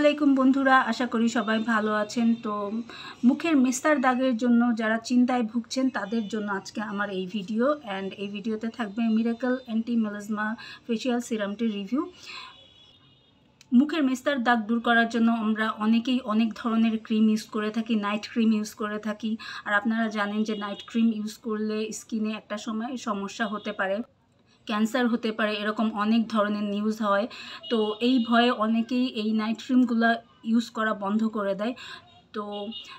আলাইকুম বন্ধুরা, আশা করি সবাই ভালো আছেন। তো মুখের মেস্তার দাগের জন্য যারা চিন্তায় ভুগছেন, তাদের জন্য আজকে আমার এই ভিডিও। অ্যান্ড এই ভিডিওতে থাকবে মিরাকল অ্যান্টি মেলাজমা ফেসিয়াল সিরামটির রিভিউ মুখের মেস্তার দাগ দূর করার জন্য আমরা অনেকেই অনেক ধরনের ক্রিম ইউজ করে থাকি নাইট ক্রিম ইউজ করে থাকি। আর আপনারা জানেন যে নাইট ক্রিম ইউজ করলে স্কিনে একটা সময় সমস্যা হতে পারে। ক্যান্সার হতে পারে, এরকম অনেক ধরনের নিউজ হয়। তো এই ভয়ে অনেকেই এই নাইট ক্রিমগুলো ইউজ করা বন্ধ করে দেয়। তো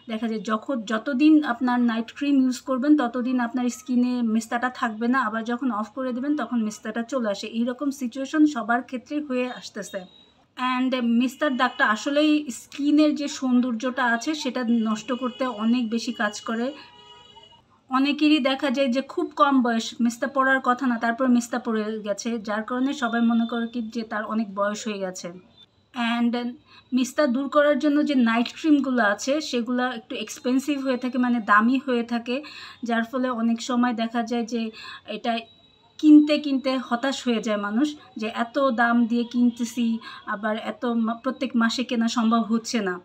দেখা যায় যখন, যতদিন আপনার নাইট ক্রিম ইউজ করবেন, ততদিন আপনার স্কিনে মেস্তাটা থাকবে না। আবার যখন অফ করে দেবেন, তখন মেস্তাটা চলে আসে। এইরকম সিচুয়েশন সবার ক্ষেত্রেই হয়ে আসতেছে। অ্যান্ড মিস্তার দাগটা আসলেই স্কিনের যে সৌন্দর্যটা আছে, সেটা নষ্ট করতে অনেক বেশি কাজ করে। অনেকেরই দেখা যায় যে খুব কম বয়স মিস্তা পড়ার কথা না, তারপর মেস্তা পড়ে গেছে, যার কারণে সবাই মনে করে কি যে তার অনেক বয়স হয়ে গেছে। অ্যান্ড মিস্তা দূর করার জন্য যে নাইট ক্রিমগুলো আছে, সেগুলো একটু এক্সপেন্সিভ হয়ে থাকে মানে দামি হয়ে থাকে, যার ফলে অনেক সময় দেখা যায় যে এটা কিনতে কিনতে হতাশ হয়ে যায় মানুষ যে এত দাম দিয়ে কিনতেছি, আবার এত প্রত্যেক মাসে কেনা সম্ভব হচ্ছে না।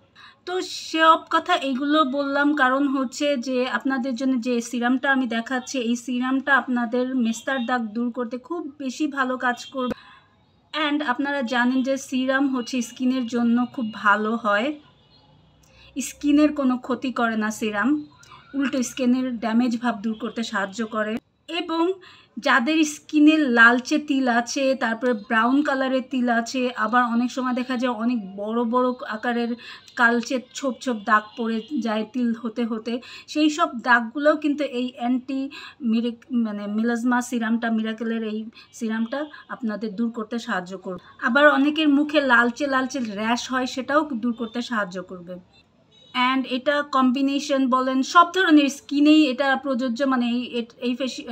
তো সব কথা এইগুলো বললাম কারণ হচ্ছে যে আপনাদের জন্য যে সিরামটা আমি দেখাচ্ছি, এই সিরামটা আপনাদের মেস্তার দাগ দূর করতে খুব বেশি ভালো কাজ করবে। অ্যান্ড আপনারা জানেন যে সিরাম হচ্ছে স্কিনের জন্য খুব ভালো হয়। স্কিনের কোনো ক্ষতি করে না সিরাম। উল্টো স্কিনের ড্যামেজ ভাব দূর করতে সাহায্য করে। এবং যাদের স্কিনে লালচে তিল আছে, তারপরে ব্রাউন কালারের তিল আছে, আবার অনেক সময় দেখা যায় অনেক বড় বড় আকারের কালচে ছোপ ছোপ দাগ পড়ে যায় তিল হতে হতে। সেই সব দাগগুলোও কিন্তু এই অ্যান্টি মিরে মানে মিলাজমা সিরামটা মিরাকেলের এই সিরামটা আপনাদের দূর করতে সাহায্য করবে। আবার অনেকের মুখে লালচে লালচে র্যাশ হয়, সেটাও দূর করতে সাহায্য করবে। অ্যান্ড এটা কম্বিনেশন বলেন, সব ধরনের স্কিনেই এটা প্রযোজ্য মানে এই এই ফেসি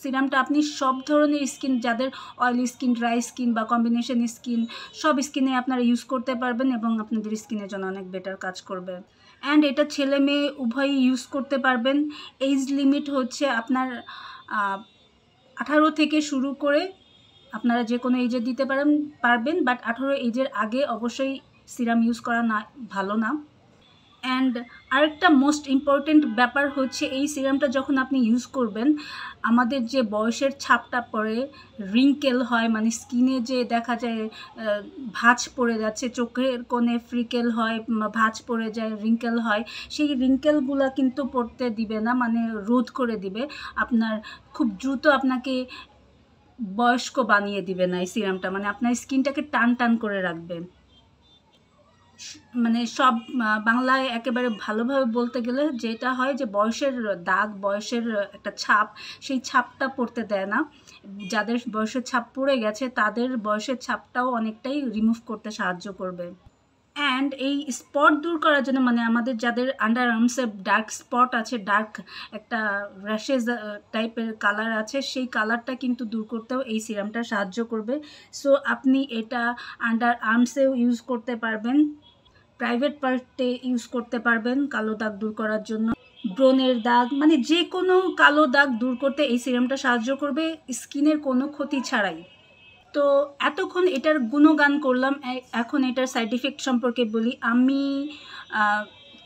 সিরামটা আপনি সব ধরনের স্কিন যাদের অয়েলি স্কিন ড্রাই স্কিন বা কম্বিনেশন স্কিন সব স্কিনে আপনারা ইউজ করতে পারবেন এবং আপনাদের স্কিনের জন্য অনেক বেটার কাজ করবে। অ্যান্ড এটা ছেলে মেয়ে উভয়ই ইউজ করতে পারবেন। এইজ লিমিট হচ্ছে আপনার আঠারো থেকে শুরু করে আপনারা যে কোনো এজে দিতে পারেন, পারবেন। বাট আঠারো এজের আগে অবশ্যই সিরাম ইউজ করা না, ভালো না। অ্যান্ড আরেকটা মোস্ট ইম্পর্টেন্ট ব্যাপার হচ্ছে এই সিরামটা যখন আপনি ইউজ করবেন, আমাদের যে বয়সের ছাপটা পড়ে রিঙ্কেল হয় মানে স্কিনে যে দেখা যায় ভাঁজ পড়ে যাচ্ছে, চোখের কোণে ফ্রিকেল হয় ভাঁজ পড়ে যায় রিঙ্কেল হয়, সেই রিঙ্কেলগুলো কিন্তু পড়তে দিবে না মানে রোধ করে দিবে। আপনার খুব দ্রুত আপনাকে বয়স্ক বানিয়ে দিবে না এই সিরামটা মানে আপনার স্কিনটাকে টান টান করে রাখবে। মানে সব বাংলায় একেবারে ভালোভাবে বলতে গেলে যেটা হয় যে বয়সের দাগ, বয়সের একটা ছাপ, সেই ছাপটা পড়তে দেয় না। যাদের বয়সের ছাপ পড়ে গেছে, তাদের বয়সের ছাপটাও অনেকটাই রিমুভ করতে সাহায্য করবে। অ্যান্ড এই স্পট দূর করার জন্য মানে আমাদের যাদের আন্ডার আর্মসে ডার্ক স্পট আছে ডার্ক একটা র্যাশেজ টাইপের কালার আছে, সেই কালারটা কিন্তু দূর করতেও এই সিরামটা সাহায্য করবে। সো আপনি এটা আন্ডার আর্মসেও ইউজ করতে পারবেন। প্রাইভেট পার্টে ইউজ করতে পারবেন কালো দাগ দূর করার জন্য। ব্রণের দাগ মানে যে কোনো কালো দাগ দূর করতে এই সিরামটা সাহায্য করবে স্কিনের কোনো ক্ষতি ছাড়াই। তো এতক্ষণ এটার গুণগান করলাম এখন এটার সাইড ইফেক্ট সম্পর্কে বলি। আমি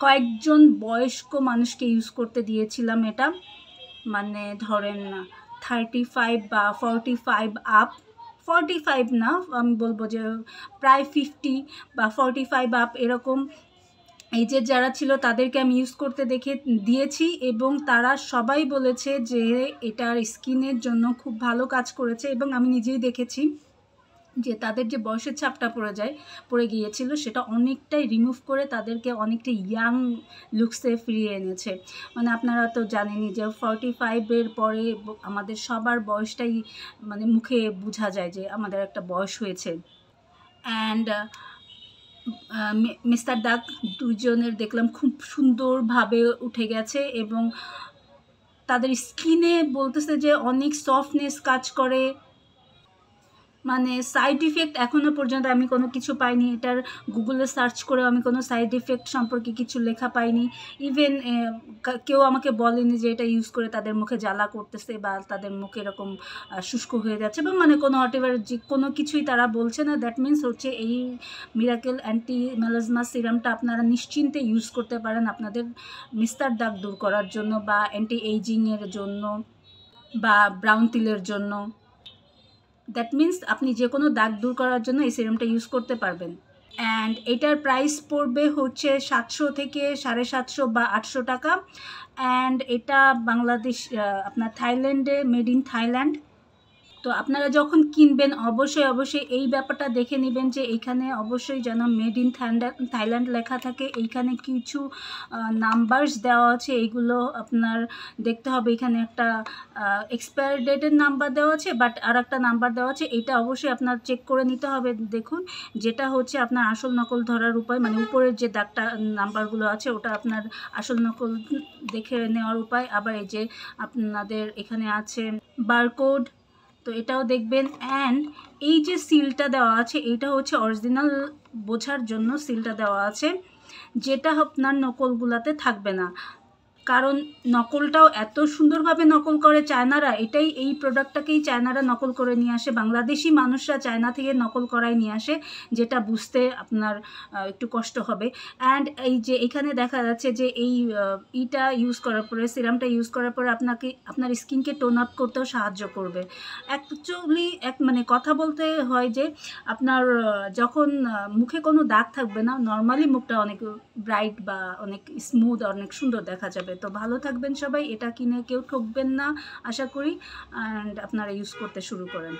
কয়েকজন বয়স্ক মানুষকে ইউজ করতে দিয়েছিলাম এটা। মানে ধরেন থার্টি ফাইভ বা forty five up forty five না, আমি বলব যে প্রায় ফিফটি বা ফর্টি ফাইভ আপ এরকম এজের যারা ছিল তাদেরকে আমি ইউজ করতে দেখে দিয়েছি এবং তারা সবাই বলেছে যে এটার স্কিনের জন্য খুব ভালো কাজ করেছে এবং আমি নিজেই দেখেছি। যে তাদের যে বয়সের ছাপটা পড়ে যায়, পড়ে গিয়েছিল, সেটা অনেকটাই রিমুভ করে তাদেরকে অনেকটা ইয়াং লুকসে ফিরিয়ে এনেছে। মানে আপনারা তো জানেনই যে ফর্টি ফাইভের পরে আমাদের সবার বয়সটাই মানে মুখে বোঝা যায় যে আমাদের একটা বয়স হয়েছে। অ্যান্ড মিস্টার দাগ দুজনের দেখলাম খুব সুন্দরভাবে উঠে গেছে এবং তাদের স্কিনে বলতেছে যে অনেক সফটনেস কাজ করে। মানে সাইড ইফেক্ট এখনও পর্যন্ত আমি কোনো কিছু পাইনি। এটার গুগলে সার্চ করেও আমি কোনো সাইড ইফেক্ট সম্পর্কে কিছু লেখা পাইনি। ইভেন কেউ আমাকে বলেনি যে এটা ইউজ করে তাদের মুখে জ্বালা করতেছে বা তাদের মুখে এরকম শুষ্ক হয়ে যাচ্ছে বা মানে কোনো হটেভার যে কোনো কিছুই তারা বলছে না। দ্যাট মিন্স হচ্ছে এই মিরাকেল অ্যান্টি মেলাজমা সিরামটা আপনারা নিশ্চিন্তে ইউজ করতে পারেন আপনাদের মিস্তার দাগ দূর করার জন্য বা অ্যান্টি এইজিংয়ের জন্য বা ব্রাউন তিলের জন্য। দ্যাট মিন্স আপনি যে কোনো দাগ দূর করার জন্য এই সিরামটা ইউজ করতে পারবেন। অ্যান্ড এটার প্রাইস পড়বে হচ্ছে সাতশো থেকে সাড়ে সাতশো বা আটশো টাকা। অ্যান্ড এটা বাংলাদেশ আপনার থাইল্যান্ডে মেড ইন থাইল্যান্ড তো আপনারা যখন কিনবেন, অবশ্যই অবশ্যই এই ব্যাপারটা দেখে নেবেন যে এখানে অবশ্যই যেন মেড ইন থাইল্যান্ড লেখা থাকে। এইখানে কিছু নাম্বারস দেওয়া আছে। এইগুলো আপনার দেখতে হবে। এখানে একটা এক্সপায়ার ডেটের নাম্বার দেওয়া আছে বাট আর একটা নাম্বার দেওয়া আছে। এটা অবশ্যই আপনার চেক করে নিতে হবে। দেখুন, যেটা হচ্ছে আপনার আসল নকল ধরার উপায় মানে উপরের যে দাগটা নাম্বারগুলো আছে, ওটা আপনার আসল নকল দেখে নেওয়ার উপায়। আবার এই যে আপনাদের এখানে আছে বারকোড তো এটাও দেখবেন। অ্যান্ড এই যে সিলটা দেওয়া আছে এইটা হচ্ছে অরিজিনাল বোঝার জন্য সিলটা দেওয়া আছে, যেটা আপনার নকলগুলাতে থাকবে না। কারণ নকলটাও এত সুন্দরভাবে নকল করে চায়নারা, এটাই এই প্রোডাক্টটাকেই চায়নারা নকল করে নিয়ে আসে। বাংলাদেশি মানুষরা চায়না থেকে নকল করাই নিয়ে আসে, যেটা বুঝতে আপনার একটু কষ্ট হবে। অ্যান্ড এই যে এখানে দেখা যাচ্ছে যে এই ইটা ইউজ করার পরে, সিরামটা ইউজ করার পরে আপনাকে, আপনার স্কিনকে টোন আপ করতেও সাহায্য করবে। অ্যাকচুয়ালি এক মানে কথা বলতে হয় যে আপনার যখন মুখে কোনো দাগ থাকবে না নর্মালি মুখটা অনেক ব্রাইট বা অনেক স্মুথ অনেক সুন্দর দেখা যাবে। তো ভালো থাকবেন সবাই, এটা কিনে কেউ ঠকবেন না, আশা করি। অ্যান্ড আপনারা ইউজ করতে শুরু করেন।